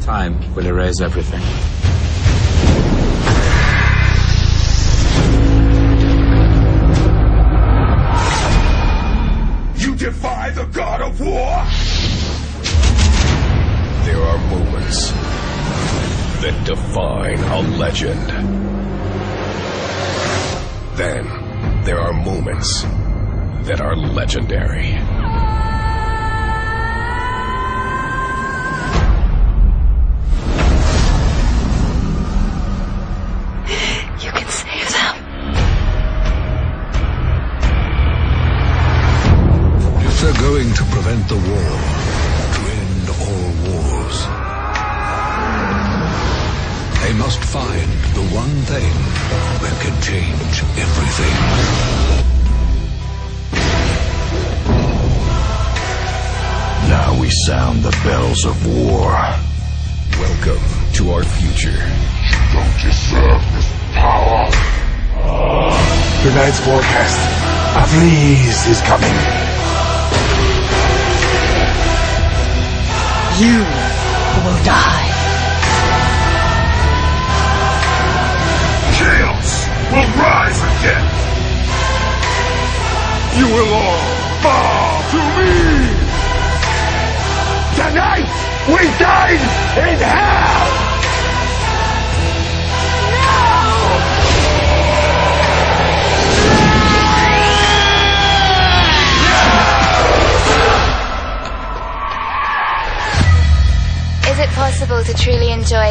Time will erase everything. You defy the god of war? There are moments that define a legend. Then, there are moments that are legendary. They're going to prevent the war, to end all wars, they must find the one thing that can change everything. Now we sound the bells of war. Welcome to our future. You Don't deserve this power. Tonight's forecast. A freeze is coming. You will die. Chaos will rise again. You will all bow to me. Tonight, we dine in hell. It possible to truly enjoy